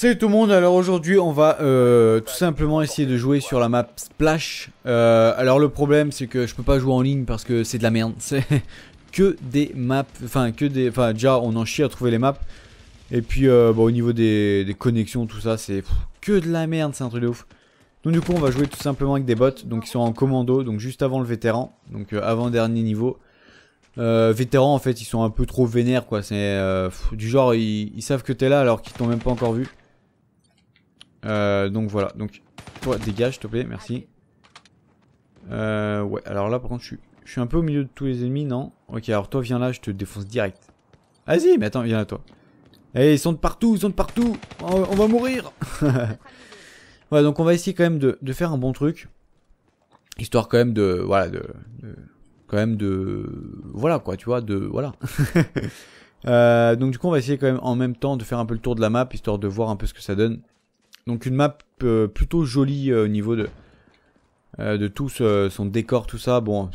Salut tout le monde, alors aujourd'hui on va euh, tout simplement essayer de jouer sur la map Splash. Euh, Alors le problème c'est que je peux pas jouer en ligne parce que c'est de la merde. C'est que des maps, enfin que des... Enfin déjà on en chie à trouver les maps. Et puis euh, au niveau des, connexions tout ça c'est que de la merde, c'est un truc de ouf Donc du coup on va jouer tout simplement avec des bots, donc ils sont en commando, donc juste avant le vétéran. Donc avant dernier niveau. Vétérans en fait ils sont un peu trop vénères quoi. C'est du genre ils, savent que t'es là alors qu'ils t'ont même pas encore vu. Euh, donc voilà, donc toi dégage s'il te plaît, merci. Euh, ouais, alors là par contre je suis, je suis un peu au milieu de tous les ennemis, non? Ok, alors toi viens là, je te défonce direct. Vas-y, mais attends, viens là toi. Eh, ils sont de partout, ils sont de partout. On, va mourir Ouais, donc on va essayer quand même de, faire un bon truc. Histoire quand même de... Voilà, de... quand même de... Voilà quoi, tu vois, de... Voilà. euh, donc du coup on va essayer quand même en même temps de faire un peu le tour de la map, histoire de voir un peu ce que ça donne. Donc une map euh, plutôt jolie euh, au niveau de, de tout son décor, tout ça. Bon,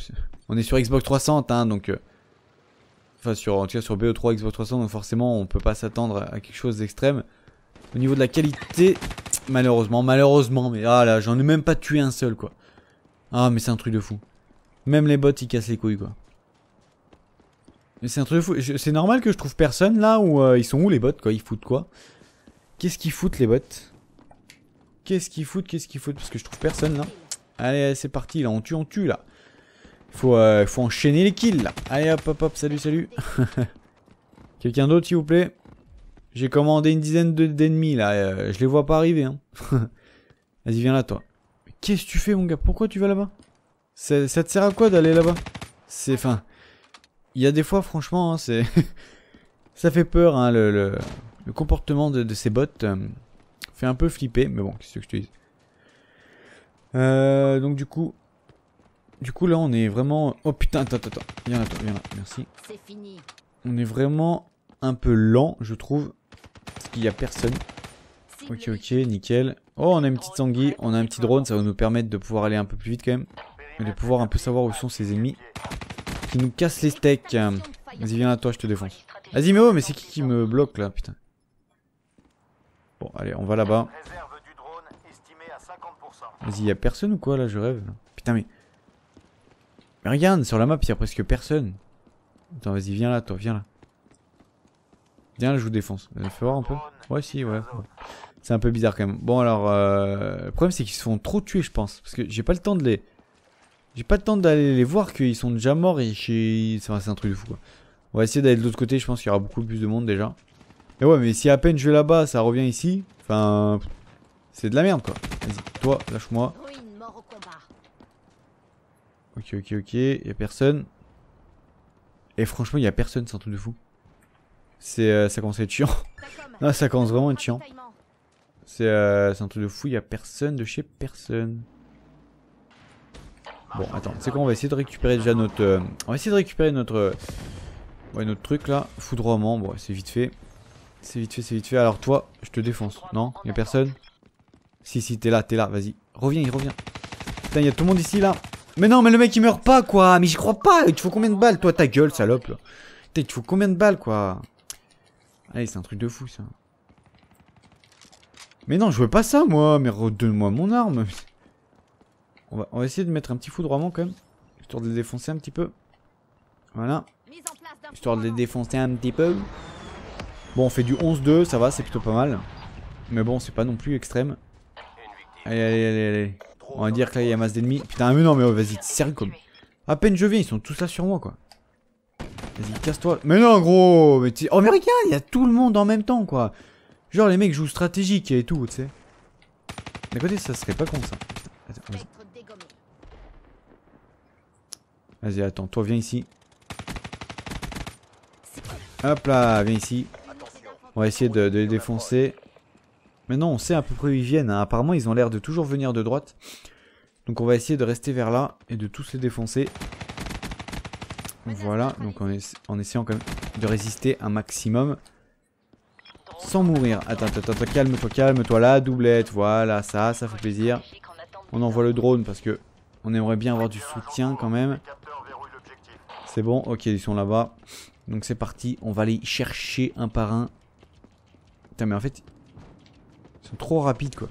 on est sur Xbox 300, hein, donc... enfin, sur, en tout cas sur BO3 Xbox 300, donc forcément on peut pas s'attendre à quelque chose d'extrême. Au niveau de la qualité, malheureusement, malheureusement, mais ah là, j'en ai même pas tué un seul, quoi. Ah, mais c'est un truc de fou. Même les bots, ils cassent les couilles, quoi. Mais c'est un truc de fou. C'est normal que je trouve personne, là, ou ils sont où, les bots, quoi? Ils foutent quoi? Qu'est-ce qu'ils foutent, les bots? Qu'est-ce qu'ils foutent Qu'est-ce qu'ils foutent? Parce que je trouve personne là. Allez, c'est parti là, on tue, on tue là. Faut, euh, faut enchaîner les kills là. Allez hop hop hop, salut salut. Quelqu'un d'autre s'il vous plaît? J'ai commandé une dizaine d'ennemis là, euh, je les vois pas arriver hein. Vas-y viens là toi. Qu'est-ce que tu fais mon gars? Pourquoi tu vas là-bas? Ça, te sert à quoi d'aller là-bas? C'est fin. Il y a des fois franchement, hein, c'est... ça fait peur hein, le, le, comportement de, ces bots. Euh, fait un peu flipper, mais bon, qu'est-ce que je te dis? Euh, donc du coup, du coup là on est vraiment... Oh putain, attends, attends, viens là, toi, viens là, merci. Fini. On est vraiment un peu lent, je trouve, qu'il n'y a personne. Ok, ok, nickel. Oh, on a une petite sanguille, on a un petit drone, ça va nous permettre de pouvoir aller un peu plus vite quand même. Et de pouvoir un peu savoir où sont ces ennemis. Qui nous cassent les steaks. Vas-y, viens là, toi, je te défonce. Vas-y, mais oh, mais c'est qui qui me bloque là, putain Bon, allez, on va là-bas. Vas-y, y'a personne ou quoi là Je rêve. Putain, mais. Mais regarde, sur la map, il y a presque personne. Attends, vas-y, viens là, toi, viens là. Viens là, je vous défonce. Fais voir un peu. Ouais, si, ouais. C'est un peu bizarre quand même. Bon, alors, euh... le problème, c'est qu'ils se font trop tuer, je pense. Parce que j'ai pas le temps de les. J'ai pas le temps d'aller les voir, qu'ils sont déjà morts et chez. c'est un truc de fou quoi. On va essayer d'aller de l'autre côté, je pense qu'il y aura beaucoup plus de monde déjà. Mais ouais, mais si à peine je vais là-bas, ça revient ici. Enfin, c'est de la merde quoi. Vas-y, toi, lâche-moi. Ok, ok, ok. Y'a personne. Et franchement, y a personne, c'est un truc de fou. C'est, euh, ça commence à être chiant. non, ça commence vraiment à être chiant. C'est, euh, un truc de fou, y a personne de chez personne. Bon, attends, c'est quoi On va essayer de récupérer déjà notre. Euh, on va essayer de récupérer notre. ouais, notre truc là. Foudroiement, bon, c'est vite fait. C'est vite fait, c'est vite fait. Alors toi, je te défonce. Non Y'a personne? Si, si, t'es là, t'es là, vas-y. Reviens, il revient. Putain, y'a tout le monde ici, là. Mais non, mais le mec, il meurt pas, quoi. Mais j'y crois pas. Il te faut combien de balles Toi, ta gueule, salope, là? Putain, il te faut combien de balles, quoi? Allez, c'est un truc de fou, ça. Mais non, je veux pas ça, moi. Mais redonne-moi mon arme. On va, essayer de mettre un petit foudroiement, quand même. Histoire de les défoncer un petit peu. Voilà. Histoire de les défoncer un petit peu. Bon, on fait du 11-2, ça va, c'est plutôt pas mal. Mais bon, c'est pas non plus extrême. Allez, allez, allez, allez. On va dire que là, il y a masse d'ennemis. Putain, mais non, mais vas-y, sérieux comme. À peine je viens, ils sont tous là sur moi, quoi. Vas-y, casse-toi. Mais non, gros mais Oh, mais regarde, il y a tout le monde en même temps, quoi. Genre, les mecs jouent stratégique et tout, tu sais. D'un ça serait pas con, ça. Vas-y, attends, toi, viens ici. Hop là, viens ici. On va essayer de, les défoncer. Mais non, on sait à peu près où ils viennent. Hein. Apparemment, ils ont l'air de toujours venir de droite. Donc on va essayer de rester vers là et de tous les défoncer. Voilà, donc en, essayant quand même de résister un maximum. Sans mourir. Attends, attends, attends, calme-toi, calme-toi. La doublette, voilà, ça, ça fait plaisir. On envoie le drone parce que on aimerait bien avoir du soutien quand même. C'est bon, ok, ils sont là-bas. Donc c'est parti, on va aller chercher un par un. Putain, mais en fait, ils sont trop rapides quoi.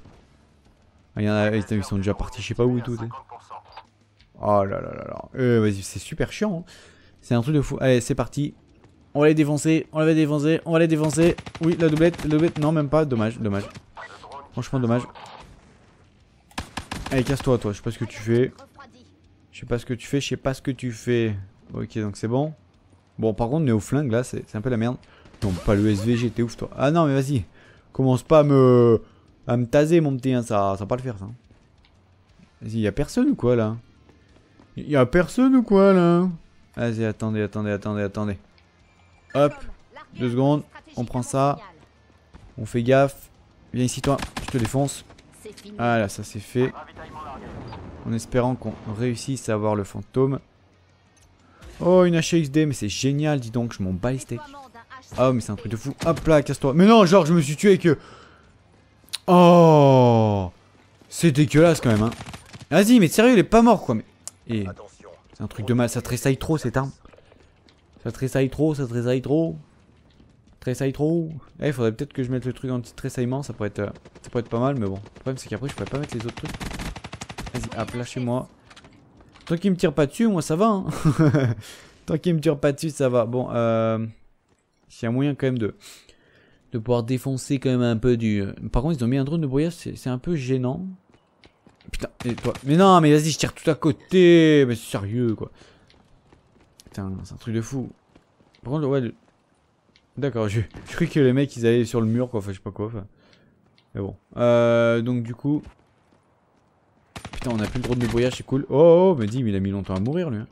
Ah, y en a, ils sont déjà partis, je sais pas où et tout. Oh là là là là. Euh, vas-y, c'est super chiant. Hein. C'est un truc de fou. Allez, c'est parti. On va les défoncer, on va les défoncer, on va les défoncer. Oui, la doublette, la doublette. Non, même pas. Dommage, dommage. Franchement, dommage. Allez, casse-toi, toi. Je sais pas ce que tu fais. Je sais pas ce que tu fais, je sais pas ce que tu fais. Ok, donc c'est bon. Bon, par contre, on est au flingue là, c'est un peu la merde. Non, pas le SVG, t'es ouf toi. Ah non, mais vas-y. Commence pas à me. à me taser, mon petit, hein. ça, ça va pas le faire ça. Vas-y, y'a personne ou quoi là? Y'a personne ou quoi là? Vas-y, attendez, attendez, attendez, attendez. Hop, deux secondes, on prend ça. On fait gaffe. Viens ici toi, je te défonce. Ah là, ça c'est fait. En espérant qu'on réussisse à avoir le fantôme. Oh, une HXD, mais c'est génial, dis donc, je m'en bats les steaks. Oh, mais c'est un truc de fou. Hop là, casse-toi. Mais non, genre, je me suis tué avec... Oh C'est dégueulasse quand même, hein. Vas-y, mais sérieux, il est pas mort, quoi. Mais... Et... C'est un truc de mal, ça tressaille trop, cette arme. Ça tressaille trop, ça tressaille trop. Tressaille trop. Eh, faudrait peut-être que je mette le truc anti-tressaillement, ça pourrait être... Euh, ça pourrait être pas mal, mais bon. Le problème, c'est qu'après, je pourrais pas mettre les autres trucs. Vas-y, hop, lâchez-moi. Tant qu'il me tire pas dessus, moi ça va. Hein. Tant qu'il me tire pas dessus, ça va. Bon, euh... S'il y a moyen quand même de... De pouvoir défoncer quand même un peu du... Par contre, ils ont mis un drone de brouillage, c'est un peu gênant. Putain, toi... Mais non, mais vas-y, je tire tout à côté. Mais sérieux, quoi. Putain, c'est un truc de fou. Par contre, ouais... D'accord, je, je croyais que les mecs, ils allaient sur le mur, quoi. Enfin, je sais pas quoi. Mais bon. Euh, donc, du coup on a plus le drone de brouillage, c'est cool. Oh, oh, mais dis, mais il a mis longtemps à mourir, lui. Hein.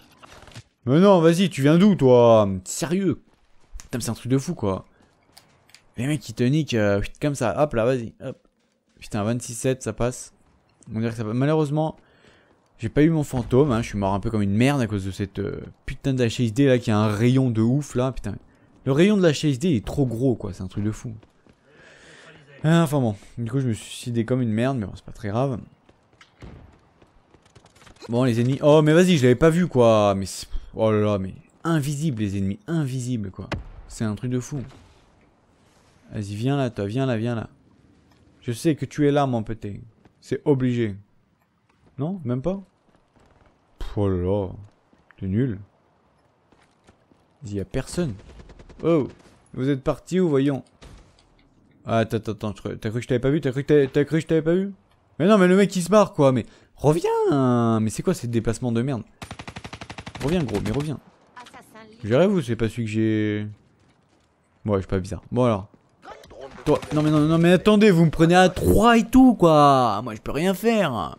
Mais non, vas-y, tu viens d'où, toi? Sérieux? Putain, c'est un truc de fou, quoi. Les mecs, qui te niquent euh, comme ça. Hop, là, vas-y. Hop. Putain, 26-7, ça passe. Malheureusement, j'ai pas eu mon fantôme. Hein. Je suis mort un peu comme une merde à cause de cette euh, putain de là qui a un rayon de ouf là. Putain. Le rayon de la HSD est trop gros quoi. C'est un truc de fou. Ah, enfin bon. Du coup, je me suis suicidé comme une merde, mais bon, c'est pas très grave. Bon, les ennemis. Oh, mais vas-y, je l'avais pas vu, quoi. Mais. Oh là là, mais. Invisible, les ennemis. Invisible, quoi. C'est un truc de fou. Vas-y, viens là, toi. Viens là, viens là. Je sais que tu es là, mon petit. C'est obligé. Non Même pas? Oh là là. T'es nul. Il y a personne. Oh Vous êtes parti où, voyons? Ah, Attends, attends, attends. T'as cru que je t'avais pas vu? T'as cru que je t'avais pas vu? Mais non, mais le mec il se barre, quoi. Mais Reviens Mais c'est quoi ces déplacements de merde? Reviens gros, mais reviens. J'arrive ou c'est pas celui que j'ai... Ouais, je suis pas bizarre. Bon alors. Non mais non, mais attendez, vous me prenez à 3 et tout quoi Moi je peux rien faire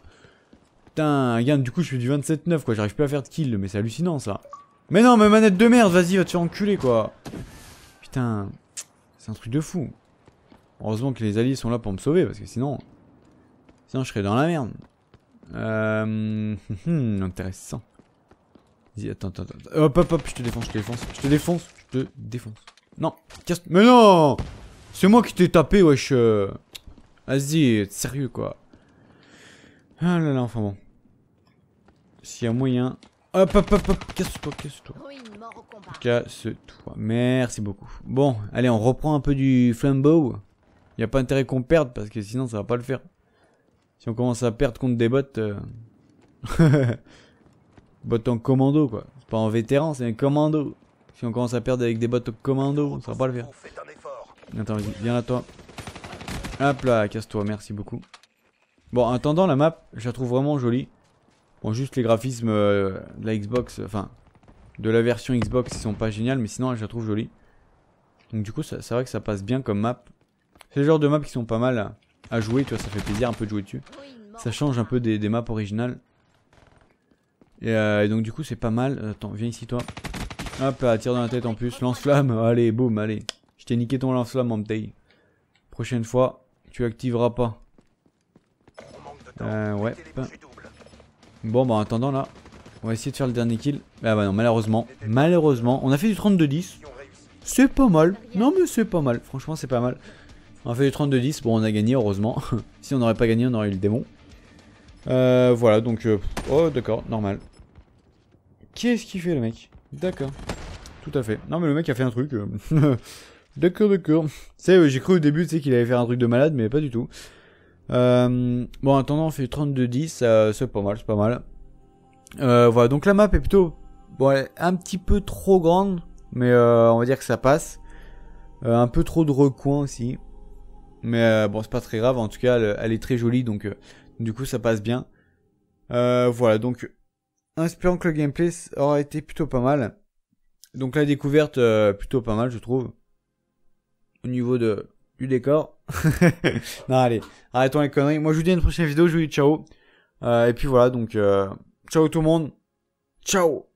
Putain, regarde, du coup je fais du 27-9 quoi, j'arrive plus à faire de kill, mais c'est hallucinant ça. Mais non, mais manette de merde, vas-y, va te faire enculer quoi. Putain, c'est un truc de fou. Heureusement que les alliés sont là pour me sauver, parce que sinon... Sinon je serais dans la merde. Euh... intéressant. Vas-y, attends, attends, attends. Hop, hop, hop, je te défonce, je te défonce, je te défonce, je te défonce. Non, casse... Mais non C'est moi qui t'ai tapé, wesh. Euh. Vas-y, sérieux, quoi. Ah là là, enfin bon. S'il y a moyen... Hop, hop, hop, hop, casse-toi, casse-toi. Casse-toi. Merci beaucoup. Bon, allez, on reprend un peu du flambeau. Y a pas intérêt qu'on perde, parce que sinon ça va pas le faire. Si on commence à perdre contre des bots... Euh... bots en commando, quoi. C'est pas en vétéran, c'est un commando. Si on commence à perdre avec des bots commando, ça va pas le faire. Attends, vas-y, viens là, toi. Hop là, casse-toi, merci beaucoup. Bon, en attendant, la map, je la trouve vraiment jolie. Bon, juste les graphismes euh, de la Xbox, enfin, de la version Xbox, ils sont pas géniaux, mais sinon, je la trouve jolie. Donc du coup, c'est vrai que ça passe bien comme map. C'est le genre de map qui sont pas mal à jouer, tu vois, ça fait plaisir un peu de jouer dessus. Ça change un peu des, maps originales. Euh, et, donc du coup c'est pas mal. Attends, viens ici toi. Hop, tire dans la tête en plus. Lance-flamme, allez, boum, allez. Je t'ai niqué ton lance-flamme en bataille. Prochaine fois, tu activeras pas. Euh, ouais. Bon, bah en attendant là, on va essayer de faire le dernier kill. Ah bah non, malheureusement, malheureusement, on a fait du 32-10. C'est pas mal. Non mais c'est pas mal. Franchement, c'est pas mal. On a fait du 32-10, bon on a gagné heureusement. si on n'aurait pas gagné on aurait eu le démon. Euh, voilà donc... Euh, oh d'accord, normal. Qu'est-ce qu'il fait le mec? D'accord. Tout à fait. Non, mais le mec a fait un truc. d'accord, d'accord. C'est, j'ai cru au début, tu sais, qu'il allait faire un truc de malade, mais pas du tout. Euh, bon, en attendant, on fait 32-10, ça- c'est pas mal, c'est pas mal. Euh, voilà, donc la map est plutôt, bon, elle est un petit peu trop grande, mais euh, on va dire que ça passe. Euh, un peu trop de recoins aussi. Mais bon, c'est pas très grave, en tout cas, elle, est très jolie, donc du coup, ça passe bien. Voilà, donc, inspirant que le gameplay aura été plutôt pas mal. Donc la découverte, plutôt pas mal, je trouve. Au niveau de, du décor. non, allez, arrêtons les conneries. Moi, je vous dis à une prochaine vidéo, je vous dis ciao. Euh, et puis voilà, donc, euh, ciao tout le monde. Ciao